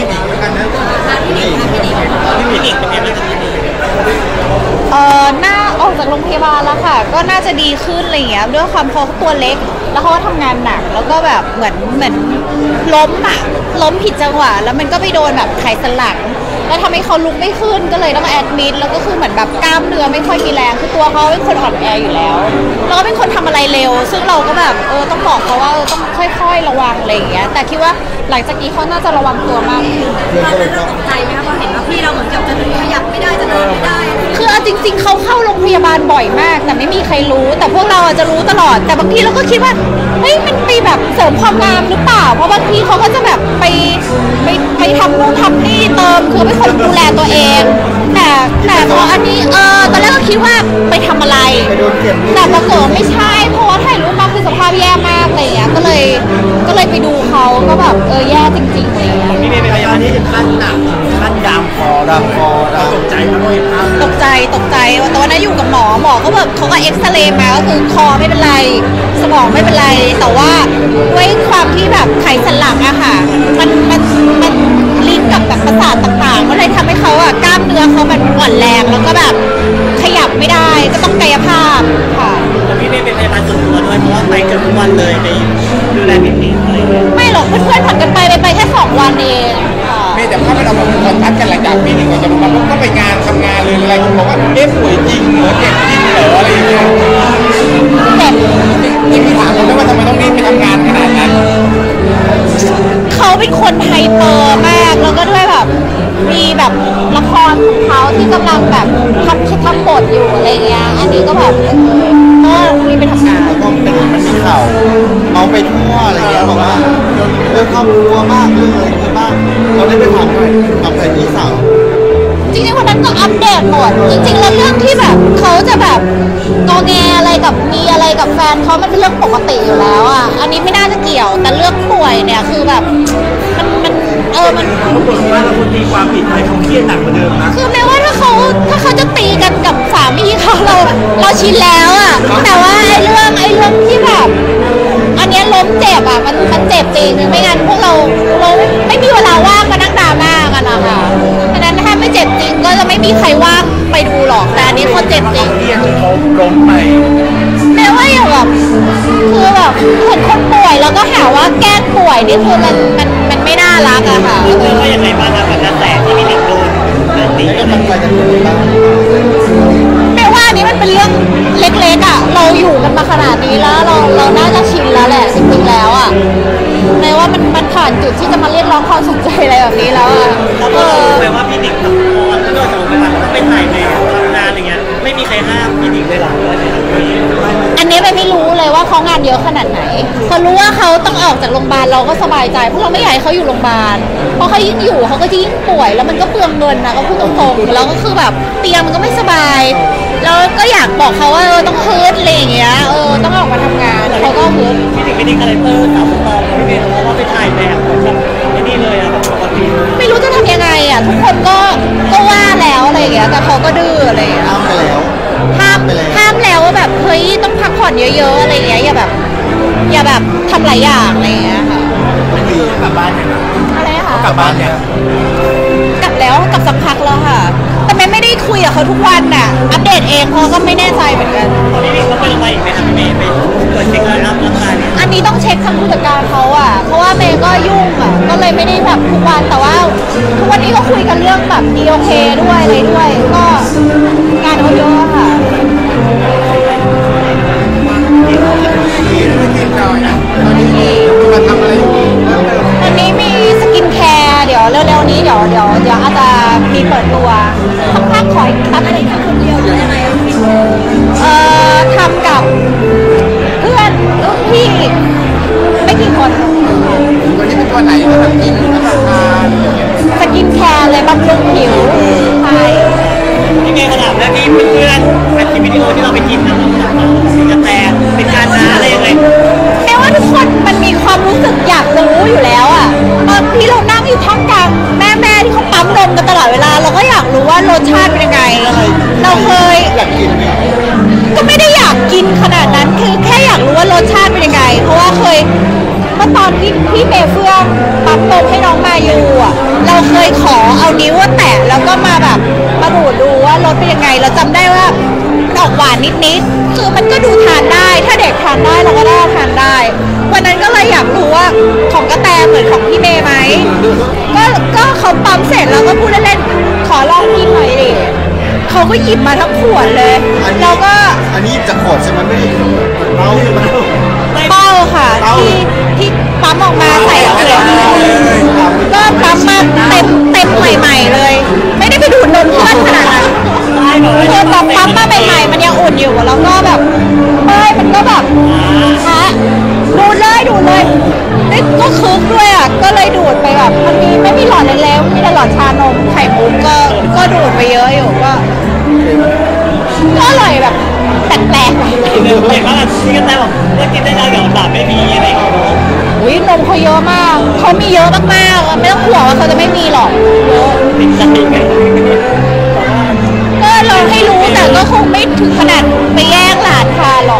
พี่หนิงแล้วกันนะพี่หนิงเป็นไงบ้างคะพี่หนิงเออหน้าออกจากโรงพยาบาลแล้วค่ะ ก็น่าจะดีขึ้นอะไรเงี้ยด้วยความเขาตัวเล็ก แล้วเขาทำงานหนัก แล้วก็แบบเหมือนเหมือนล้มอะล้มผิดจังหวะ แล้วมันก็ไปโดนแบบไขสันหลังแล้วทำให้เขาลุกไม่ขึ้นก็เลยต้องแอดมิดแล้วก็คือเหมือนแบบกล้ามเนื้อไม่ค่อยมีแรงคือตัวเขาเป็นคนอ่อนแออยู่แล้วแล้วก็เป็น คนทำอะไรเร็ว ซึ่งเราก็แบบเออต้องบอกเขาว่าเออต้องค่อย ๆ ระวังอะไรอย่างเงี้ย แต่คิดว่าหลังจากนี้เขาน่าจะระวังตัวมากขึ้นเพื่อนก็เลยเข้าตกใจไหมคะพอเห็นว่าพี่เราเหมือนกับจะขยับไม่ได้จะเดินไม่ได้ คือเอาจริง ๆเขาเข้าโรงพยาบาลบ่อยมาก แต่ไม่มีใครรู้ แต่พวกเราอาจจะรู้ตลอด แต่บางทีเราก็คิดว่าเฮ้ยมันไปแบบเสริมความงามหรือเปล่า เพราะบางทีเขาก็จะแบบไปไปไปทำนู่นทำนี่เติมคือเป็นคนดูแลตัวเอง แต่แต่พออันนี้เออตอนแรกก็คิดว่าไปทำอะไรไปโดนเข็ม แต่ปรากฏว่าไม่ใช่ เพราะว่าถ่ายรูปมาคือสภาพแย่มากอะไรอย่างเงี้ยก็เลยก็เลยไปดูเขาก็แบบเออแย่จริงๆอะไรอย่างเงี้ยพี่เมย์เป็นพยาบาลที่ถึงขั้นหนักขั้นดามคคออดำคอดำตกใจมากเลยภาพตกใจตกใจแต่วันนั้นอยู่กับหมอหมอก็แบบเขาก็เอ็กซเรย์มาก็คือคอไม่เป็นไร สมองไม่เป็นไรแต่ว่า เพราะว่าไปเกือบทุกวันเลยไปดูแลพี่หนิงอะไรอย่างเงี้ยไม่หรอกเพื่อนๆผัดกันไปไปไปแค่สองวันเองค่ะไม่แต่ถ้าไม่เราแบบคอนทัคกันหลังจากพี่หนิงออกจากโรงพยาบาลปุ๊บก็ไปงานทำงานเลยอะไรคนบอกว่าเอ๊ะป่วยจริงเหรอเจ็บจริงเหรออะไรอย่างเงี้ยเจ็บนี่พี่ถามเขาไหมว่าทำไมต้องรีบไปทำงานขนาดนั้นเขาเป็นคนไฮเปอร์มากแล้วก็ด้วยแบบมีแบบละครของเขาที่กำลังแบบทำทำบทอยู่อะไรเงี้ยอันนี้ก็แบบ เออก็รีบไปทำงานแล้วก็เป็นมันมีข่าวเมาไปทั่วอะไรเงี้ยบอกว่าเรื่องครอบครัวมากเรื่องอะไรเงี้ยบ้างเราได้ไปถามใครถามใครพี่สาวจริงๆวันนั้นก็อัปเดตหมดจริงๆแล้วเรื่องที่แบบเขาจะแบบงอแงอะไรกับมีอะไรกับแฟนเขามันเป็นเรื่องปกติอยู่แล้วอะอันนี้ไม่น่าจะเกี่ยว แต่เรื่องป่วยเนี่ยคือแบบมันมันเออมัน ปรากฏว่าเราคนตีความผิดให้เขาเครียดหนักกว่าเดิมนะ คือแม้ว่าถ้าเขาถ้าเขาจะตีกันกับสามีเขาเราเราชินแล้ว ดูหรอก แต่อันนี้เขาเจ็บจริงเครียดจนเขาล้มไปแม้ว่าอย่างแบบคือแบบเห็นคนป่วยแล้วก็หาว่าแกล้งป่วยนี่คือมันมันมันไม่น่ารักอะค่ะคือว่ายังไงบ้างครับกับกระแสที่พี่หนิงโดนเรื่องนี้แล้วก็มันไปกันเป็นยังไงบ้างแม้ว่าอันนี้มันเป็นเรื่องเล็กๆอะเราอยู่กันมาขนาดนี้แล้วเราเราน่าจะชินแล้วแหละจริงๆแล้วอะแม้ว่ามันมันผ่านจุดที่จะมาเรียกร้องความสนใจอะไรแบบนี้แล้วอะเราเอก็อรู้ไหมว่าพี่หนิงกับพอถ้าโดนจากโรงพยาบาลต้อง ไปถ่ายแบบทำงานอย่างเงี้ยไม่มีใครห้ามพี่หนิงเลยเหรออะไรอย่างเงี้ยอันนี้ไม่ไม่รู้เลยว่าเขางานเยอะขนาดไหนพอรู้ว่าเขาต้องออกจากโรงพยาบาลเราก็สบายใจเพราะเราไม่อยากให้เขาอยู่โรงพยาบาลเพราะเขายิ่งอยู่เขาก็จะยิ่งป่วย แล้วมันก็เปลืองเงินนะก็พูดตรงๆแล้วก็คือแบบเตียงมันก็ไม่สบายแล้วก็อยากบอกเขาว่าเออต้องฮึดอะไรอย่างเงี้ยเออต้องออกมาทำงานเขาก็ฮึดพี่หนิงไม่ได้ character สาว strong พี่เมย์เพราะว่าไปถ่ายแบบแบบไอ้นี่เลยอะแบบปกติไม่รู้จะทำยังไงอะทุกคนก็ก็ว่าแล้วอะไรอย่างเงี้ย แต่เขาก็ดื้ออะไรอย่างเงี้ยห้ามไปแล้ว ห้ามไปแล้ว ห้ามแล้วว่าแบบเฮ้ยต้องพักผ่อนเยอะๆอะไรอย่างเงี้ยอย่าแบบ อย่าแบบทำหลายอย่างอะไรอย่างเงี้ยค่ะกลับบ้านเนี่ยนะอะไรคะกลับบ้านเนี่ยกลับแล้วกลับสักพักแล้วค่ะ แต่แม่ไม่ได้คุยกับเขาทุกวันน่ะอัปเดตเองเขาก็ไม่แน่ใจเหมือนกันตอนนี้พี่เขาไปโรงพยาบาลอีกไหมครับพี่เมย์ไปตรวจเช็คแล้วรับร่างกายเนี่ยอันนี้ต้องเช็คทางผู้จัดการเขาอะเพราะว่าเมย์ก็ยุ่งอะก็เลย ไม่ได้แบบทุกวันแต่ว่า ทุกวันนี้ก็คุยกันเรื่องแบบดีโอเคด้วยอะไรด้วย ก็ พี่เมย์ขนาดแรกที่เพื่อนอัดคลิปวิดีโอที่เราไปกินนะมีกระแตเป็นการน้าอะไรยังไงแม้ว่าทุกคนมันมีความรู้สึกอยากรู้อยู่แล้วอะตอนที่เรานั่งอยู่ท่ามกลางแม่แม่ที่เขาปั๊มนมกันตลอดเวลา เราก็อยากรู้ว่ารสชาติเป็นยังไง เราเคยก็ไม่ได้อยากกินขนาดนั้นคือแค่อยากรู้ว่ารสชาติเป็นยังไง เพราะว่าเคย ตอนที่พี่เมย์เฟื่องปั๊มนมให้น้องมายูอะเราเลยขอเอานิ้วอะแตะแล้วก็มาแบบมาดูดดูว่ารสเป็นยังไง เราจำได้ว่าออกหวานนิดๆคือมันก็ดูทานได้ ถ้าเด็กทานได้เราก็ได้ทานได้ วันนั้นก็เลยอยากรู้ว่าของกระแตเหมือนของพี่เมย์ไหมก็ก็เขาปั๊มเสร็จเราก็พูดเล่นๆขอลองกินหน่อยดิเขาก็หยิบมาทั้งขวดเลยอันนี้เราก็อันนี้จะขวดใช่ไหมไม่ได้เมาใช่ไหมเป้า ค่ะเป้าที่ที่ปั๊มออกมาใส่เอาเลยก็ปั๊มมาเต็มเต็มใหม่ ๆ เลย ไม่ได้ไปดูดนมเพื่อนขนาดนั้นคือตอนปั๊มมาใหม่ๆมันยังอุ่นอยู่แล้วก็แบบ เห็นว่าพี่กระแตบอกว่ากินได้แล้วเดี๋ยวหลับไม่มีอะไรอย่างเงี้ยอุ้ยนมเขาเยอะมาก เขามีเยอะมากๆอะไม่ต้องห่วงว่าเขาจะไม่มีหรอกเยอะติดใจไงก็ลองให้รู้แต่ก็คงไม่ถึงขนาดไปแย่งหลานทานหรอกค่ะแต่ว่าใครห้ามมาทานพี่เมย์ใช่ไหมเออถ้าทาให้แม่กิ